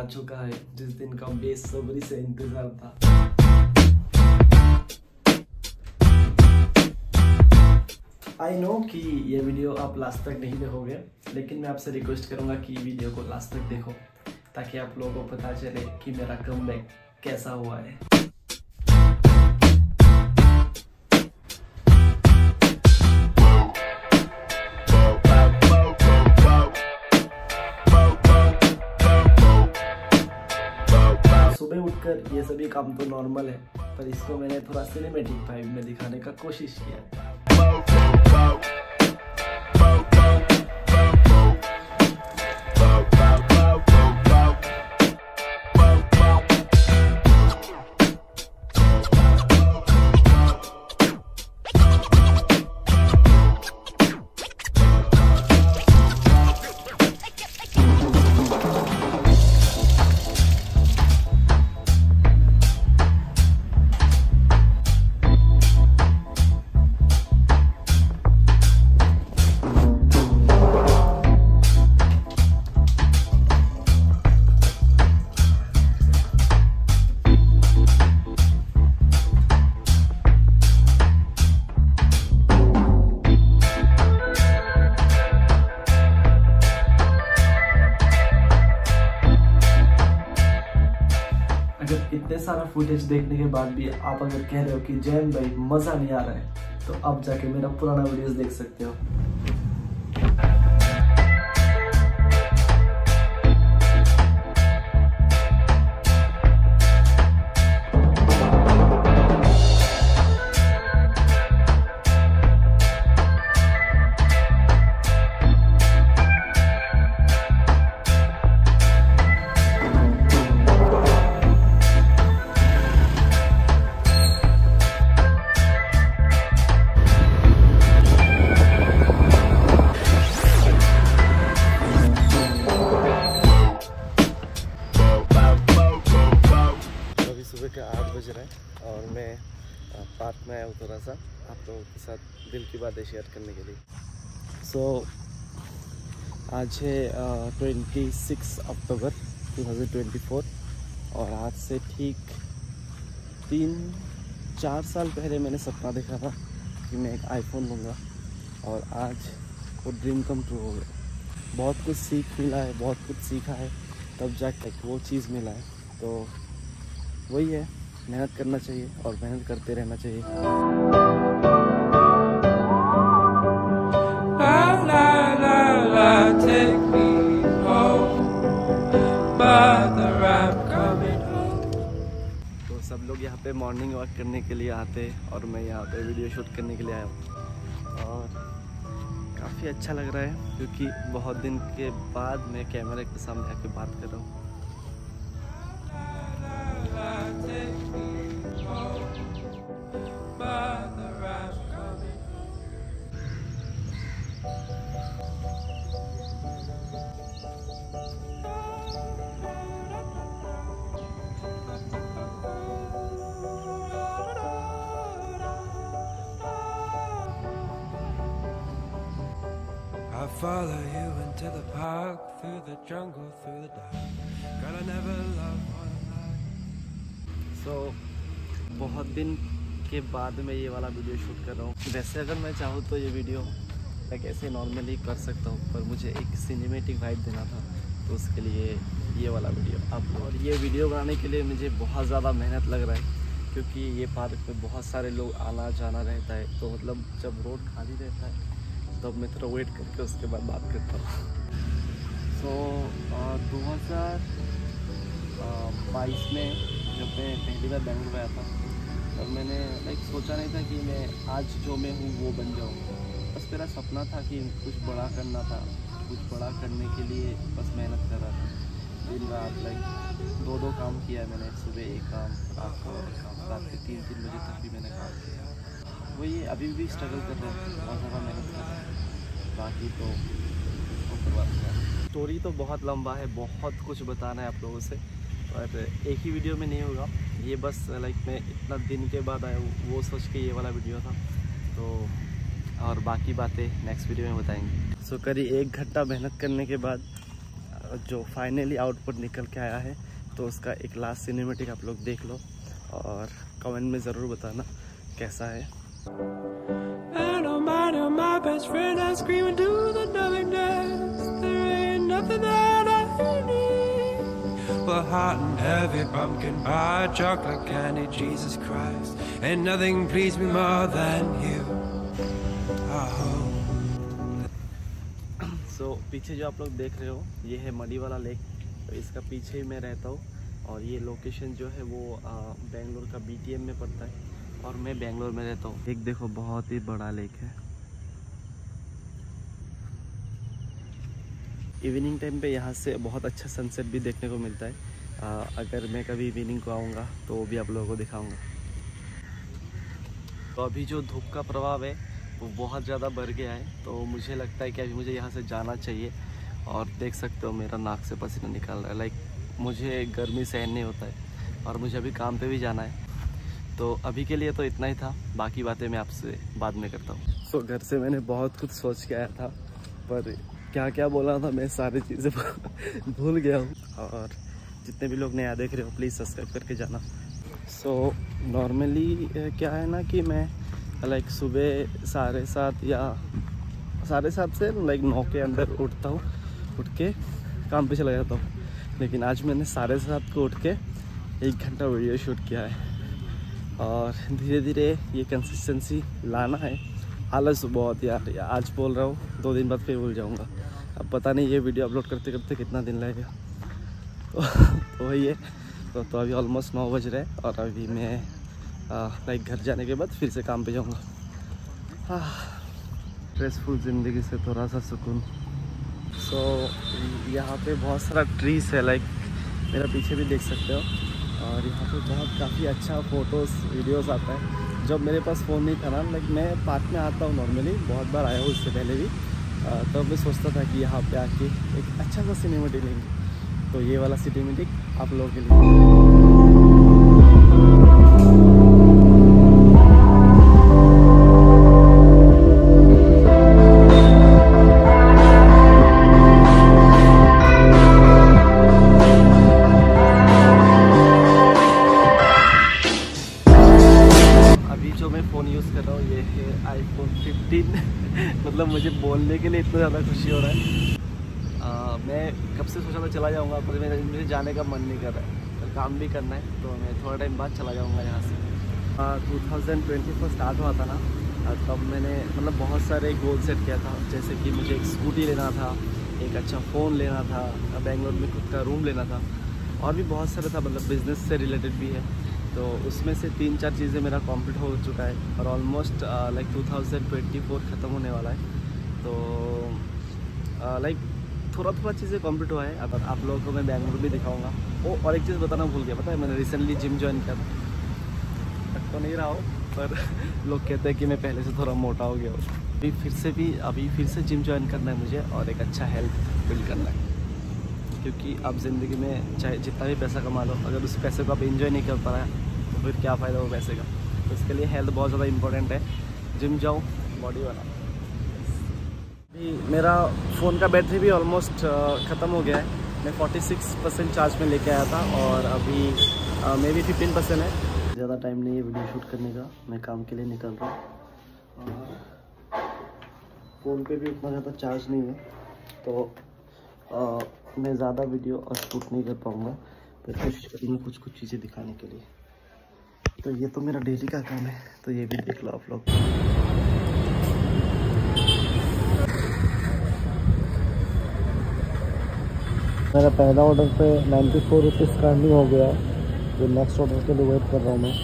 आ चुका है, जिस दिन का बेसब्री से इंतज़ार था। आई नो कि ये वीडियो आप लास्ट तक नहीं देखोगे, लेकिन मैं आपसे रिक्वेस्ट करूँगा कि वीडियो को लास्ट तक देखो, ताकि आप लोगों को पता चले कि मेरा कम कैसा हुआ है। ये सभी काम तो नॉर्मल है, पर इसको मैंने थोड़ा सिनेमेटिक वाइब में दिखाने का कोशिश किया। सारा फुटेज देखने के बाद भी आप अगर कह रहे हो कि जैन भाई मज़ा नहीं आ रहा है तो आप जाके मेरा पुराना वीडियोस देख सकते हो। रहे हैं और मैं पार्क में आया हूँ थोड़ा सा आप लोगों के साथ दिल की बातें शेयर करने के लिए। सो so, आज है ट्वेंटी सिक्स अक्टूबर 2024 और आज से ठीक तीन चार साल पहले मैंने सपना देखा था कि मैं एक आईफोन लूँगा और आज वो ड्रीम कम ट्रू हो गया। बहुत कुछ सीख मिला है बहुत कुछ सीखा है तब जाके वो चीज़ मिला है तो वही है। मेहनत करना चाहिए और मेहनत करते रहना चाहिए. तो सब लोग यहाँ पे मॉर्निंग वॉक करने के लिए आते हैं और मैं यहाँ पे वीडियो शूट करने के लिए आया हूँ। और काफ़ी अच्छा लग रहा है क्योंकि बहुत दिन के बाद मैं कैमरे के सामने आके बात कर रहा हूँ। Follow you into the park, through the jungle, through the dark. Gonna never love one like सो बहुत दिन के बाद मैं ये वाला वीडियो शूट कर रहा हूँ। वैसे अगर मैं चाहूँ तो ये वीडियो मैं कैसे नॉर्मली कर सकता हूँ पर मुझे एक सिनेमेटिक वाइब देना था तो उसके लिए ये वाला वीडियो अब और ये वीडियो बनाने के लिए मुझे बहुत ज़्यादा मेहनत लग रहा है क्योंकि ये पार्क में बहुत सारे लोग आना जाना रहता है तो मतलब जब रोड खाली रहता है तब मैं थोड़ा वेट करके उसके बाद बात करता हूँ। सो दो हज़ार बाईस में जब मैं पहली बार बेंगलुरु आया था, तब मैंने लाइक सोचा नहीं था कि मैं आज जो मैं हूँ वो बन जाऊँ। बस मेरा सपना था कि कुछ बड़ा करना था, कुछ बड़ा करने के लिए बस मेहनत कर रहा था। दिन रात लाइक दो दो काम किया मैंने, सुबह एक काम, रात को एक काम, रात के तीन तीन बजे तक भी मैंने काम किया। वही अभी भी स्ट्रगल कर रहा हूँ, बहुत ज़्यादा मेहनत कर रहा हूँ। बाकी तो स्टोरी तो बहुत लंबा है बहुत कुछ बताना है आप लोगों से पर एक ही वीडियो में नहीं होगा। ये बस लाइक मैं इतना दिन के बाद आया हूँ वो सोच के ये वाला वीडियो था। तो और बाकी बातें नेक्स्ट वीडियो में बताएँगे। सो so, करीब एक घंटा मेहनत करने के बाद जो फाइनली आउटपुट निकल के आया है तो उसका एक लास्ट सिनेमेटिक आप लोग देख लो और कमेंट में ज़रूर बताना कैसा है। Best friend and screaming to the nothingness. There ain't nothing that I need. Well, hot and heavy pumpkin pie, chocolate candy, Jesus Christ. Ain't nothing pleased me more than you. Oh. सो पीछे जो आप लोग देख रहे हो ये है muddy वाला लेक तो इसका पीछे ही मैं रहता हूँ और ये लोकेशन जो है वो बेंगलोर का बीटीएम में पड़ता है और मैं बेंगलोर में रहता हूँ एक देखो बहुत ही बड़ा लेक है इवनिंग टाइम पे यहाँ से बहुत अच्छा सनसेट भी देखने को मिलता है। आ, अगर मैं कभी इवनिंग को आऊँगा तो वो भी आप लोगों को दिखाऊँगा। तो अभी जो धूप का प्रभाव है वो बहुत ज़्यादा बढ़ गया है तो मुझे लगता है कि अभी मुझे यहाँ से जाना चाहिए और देख सकते हो मेरा नाक से पसीना निकाल रहा है। लाइक मुझे गर्मी सहन नहीं होता है और मुझे अभी काम पे भी जाना है। तो अभी के लिए तो इतना ही था। बाकी बातें मैं आपसे बाद में करता हूँ। सो so, घर से मैंने बहुत कुछ सोच के आया था पर क्या क्या बोला था मैं सारी चीज़ें भूल गया हूँ। और जितने भी लोग नया देख रहे हो प्लीज़ सब्सक्राइब करके जाना। सो so, नॉर्मली क्या है ना कि मैं लाइक सुबह साढ़े सात या साढ़े सात से लाइक नौ के अंदर उठता हूँ उठ के काम पे चला जाता हूँ। लेकिन आज मैंने साढ़े सात को उठ के एक घंटा वीडियो शूट किया है। और धीरे धीरे ये कंसिस्टेंसी लाना है। आलस बहुत यार आज बोल रहा हूँ दो दिन बाद फिर भूल जाऊँगा। अब पता नहीं ये वीडियो अपलोड करते करते कितना दिन लगेगा। तो, तो वही है। तो, तो अभी ऑलमोस्ट नौ बज रहे और अभी मैं लाइक घर जाने के बाद फिर से काम पे जाऊँगा। स्ट्रेसफुल ज़िंदगी से थोड़ा सा सुकून। सो so, यहाँ पे बहुत सारा ट्रीज है लाइक मेरा पीछे भी देख सकते हो। और यहाँ पे बहुत काफ़ी अच्छा फ़ोटोज़ वीडियोस आता है। जब मेरे पास फ़ोन नहीं था ना लाइक मैं पार्क में आता हूँ नॉर्मली बहुत बार आया हूँ उससे पहले भी। तब तो मैं सोचता था कि यहाँ पे आके एक अच्छा सा सिनेमा लेंगे तो ये वाला सिटी सिनेमेटिक आप लोगों के लिए। मतलब मुझे बोलने के लिए इतना ज़्यादा खुशी हो रहा है। आ, मैं कब से सोचा था चला जाऊँगा पर मेरा मुझे जाने का मन नहीं कर रहा है। तो काम भी करना है तो मैं थोड़ा टाइम बाद चला जाऊँगा यहाँ से। Two thousand twenty four start हुआ था ना तब मैंने मतलब बहुत सारे गोल सेट किया था। जैसे कि मुझे एक स्कूटी लेना था एक अच्छा फ़ोन लेना था बेंगलोर में खुद का रूम लेना था। और भी बहुत सारा था मतलब बिज़नेस से रिलेटेड भी है। तो उसमें से तीन चार चीज़ें मेरा कंप्लीट हो चुका है और almost like two thousand twenty four ख़त्म होने वाला है। तो लाइक uh, थोड़ा थोड़ा चीज़ें कंप्लीट हुआ है। अगर आप लोगों को मैं बैंगलोर भी दिखाऊँगा। वो और एक चीज़ बताना भूल गया। पता है मैंने रिसेंटली जिम ज्वाइन किया था। तो नहीं रहा हो पर लोग कहते हैं कि मैं पहले से थोड़ा मोटा हो गया हूँ। अभी फिर से भी अभी फिर से जिम ज्वाइन करना है मुझे और एक अच्छा हेल्थ बिल्ड करना है। क्योंकि आप ज़िंदगी में चाहे जितना भी पैसा कमा लो, अगर उस पैसे को आप इन्जॉय नहीं कर पा रहे तो फिर क्या फ़ायदा हो पैसे का? तो इसके लिए हेल्थ बहुत ज़्यादा इंपॉर्टेंट है। जिम जाओ बॉडी बनाओ अभी मेरा फ़ोन का बैटरी भी ऑलमोस्ट ख़त्म हो गया है। मैं 46 परसेंट चार्ज में लेके आया था और अभी मे भी फिफ्टीन परसेंट है। ज़्यादा टाइम नहीं है वीडियो शूट करने का। मैं काम के लिए निकल रहा हूँ। फ़ोन पे भी उतना ज़्यादा चार्ज नहीं है। तो मैं ज़्यादा वीडियो और शूट नहीं कर पाऊँगा, पर कोशिश करूँगा कुछ कुछ चीज़ें दिखाने के लिए। तो ये तो मेरा डेली का काम है तो ये भी देख लो आप लोग। मेरा पहला ऑर्डर पे नाइन्टी फोर रुपीज़ का अर्निंग हो गया, जो नेक्स्ट ऑर्डर के लिए वेट कर रहा हूँ मैं।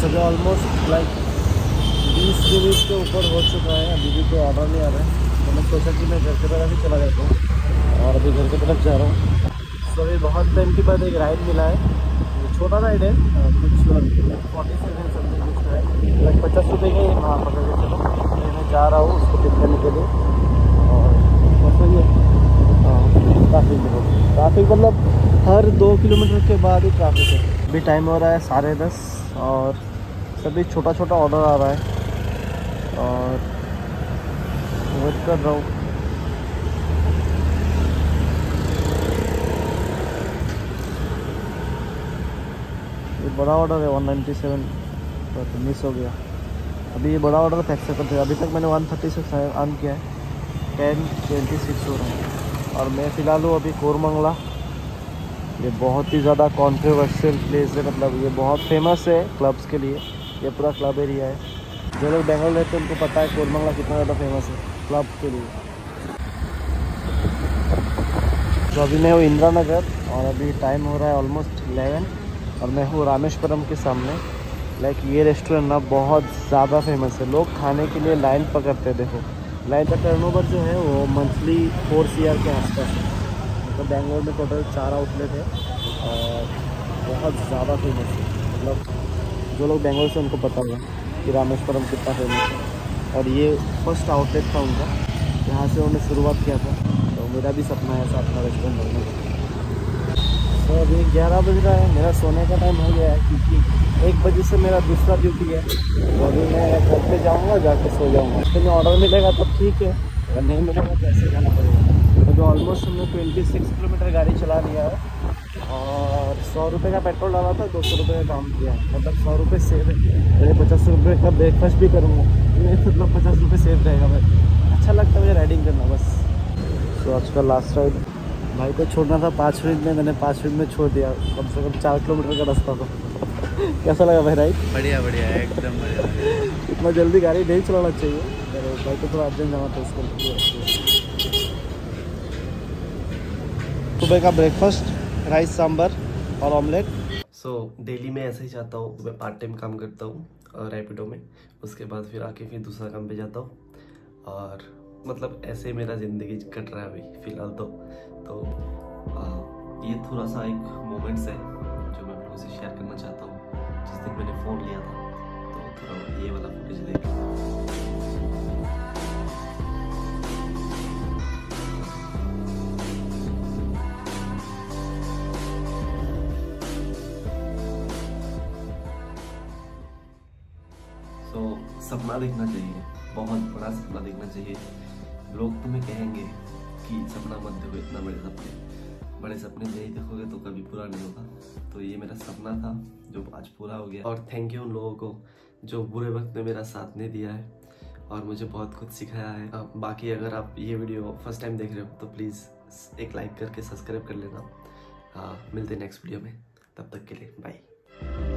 सभी ऑलमोस्ट लाइक बीस मिनट के ऊपर हो चुका है, अभी भी कोई ऑर्डर नहीं आ रहा है। तो मैं सोचा कि मैं घर की तरफ़ भी चला जाता हूँ। और अभी घर की तरफ़ जा रहा हूँ। तो अभी बहुत टाइम के बाद एक राइड मिला है। छोटा राइड है। कुछ फोर्टी सेवन समथिंग कुछ है। लाइक पचास रुपये का हाँ पकड़ के चलो। मैं जा रहा हूँ उसको पिक करने के लिए। और बस वही है। ट्रैफ़िक ट्रैफ़िक मतलब हर दो किलोमीटर के बाद ही ट्रैफ़िक है। अभी टाइम हो रहा है साढ़े दस और सभी छोटा छोटा ऑर्डर आ रहा है। और वेट कर रहा हूँ बड़ा ऑर्डर है वन नाइन्टी सेवन तो मिस हो गया। अभी ये बड़ा ऑर्डर था एक्सेप्ट करते अभी तक मैंने वन थर्टी सिक्स अर्न किया है। टेन ट्वेंटी सिक्स हो रहा है। और मैं फ़िलहाल हूँ अभी कोरमंगला। ये बहुत ही ज़्यादा कॉन्ट्रोवर्शियल प्लेस है मतलब ये बहुत फ़ेमस है क्लब्स के लिए। ये पूरा क्लब एरिया है। जो लोग बेंगलोर रहते हैं, उनको पता है कोरमंगला कितना ज़्यादा फ़ेमस है क्लब के लिए। तो अभी मैं हूँ इंदिरा नगर और अभी टाइम हो रहा है ऑलमोस्ट इलेवन और मैं हूँ रामेश्वरम के सामने। लाइक ये रेस्टोरेंट ना बहुत ज़्यादा फ़ेमस है। लोग खाने के लिए लाइन पकड़ते देखो। लाइन का टर्नओवर जो है, वो मंथली फोर सी के आसपास है। मतलब बेंगलोर में टोटल चार आउटलेट है और बहुत ज़्यादा फ़ेमस है। मतलब जो लोग बेंगलोर से, उनको पता होगा कि रामेश्वरम कितना फ़ेमस है। और ये फ़र्स्ट आउटलेट था उनका। यहाँ से उन्होंने शुरुआत किया था। तो मेरा भी सपना है ऐसा अपना रेस्टोरेंट बनने का। तो अभी ग्यारह बज रहा है, मेरा सोने का टाइम हो गया है, क्योंकि एक बजे से मेरा दूसरा ड्यूटी है। तो अभी मैं घर पे जाऊँगा, जाके सो जाऊँगा। फिर ऑर्डर मिलेगा तो ठीक है, अगर नहीं मिलेगा तो ऐसे जाना पड़ेगा। तो ऑलमोस्ट हमने ट्वेंटी सिक्स किलोमीटर गाड़ी चला लिया है, और सौ रुपये का पेट्रोल डाला था, दो सौ रुपये का काम किया मतलब सौ रुपये सेव है। मैंने पचास रुपये का ब्रेकफास्ट भी करूँगा। मैं मतलब पचास रुपये सेव रहेगा भाई। अच्छा लगता है मुझे राइडिंग करना, बस। तो आज का लास्ट राइड भाई को छोड़ना था पाँच मिनट में मैंने पाँच मिनट में छोड़ दिया। कम से कम चार किलोमीटर का रास्ता था। कैसा लगा भाई राइट बढ़िया बढ़िया एकदम बढ़िया इतना जल्दी गाड़ी नहीं चलाना चाहिए। भाई को थोड़ा अर्जेंट जाना था उसको सुबह का ब्रेकफास्ट राइस सांभर और ऑमलेट सो so, डेली मैं ऐसे ही जाता हूँ मैं पार्ट टाइम काम करता हूँ रैपिडो में। उसके बाद फिर आके फिर दूसरा काम पे जाता हूँ। और मतलब ऐसे ही मेरा ज़िंदगी कट रहा है अभी फ़िलहाल तो। तो आ, ये थोड़ा सा एक मोमेंट्स है जो मैं आपको शेयर करना चाहता हूँ जिस दिन मैंने फ़ोन लिया था। तो थोड़ा ये वाला फुटेज देख। सपना देखना चाहिए बहुत बड़ा सपना देखना चाहिए। लोग तुम्हें कहेंगे कि सपना मत देखो, इतना बड़े सपने। बड़े सपने नहीं देखोगे तो कभी पूरा नहीं होगा। तो ये मेरा सपना था, जो आज पूरा हो गया। और थैंक यू उन लोगों को, जो बुरे वक्त में मेरा साथ नहीं दिया है और मुझे बहुत कुछ सिखाया है। अब बाकी अगर आप ये वीडियो फ़र्स्ट टाइम देख रहे हो तो प्लीज़ एक लाइक करके सब्सक्राइब कर लेना। हाँ मिलते नेक्स्ट वीडियो में। तब तक के लिए बाय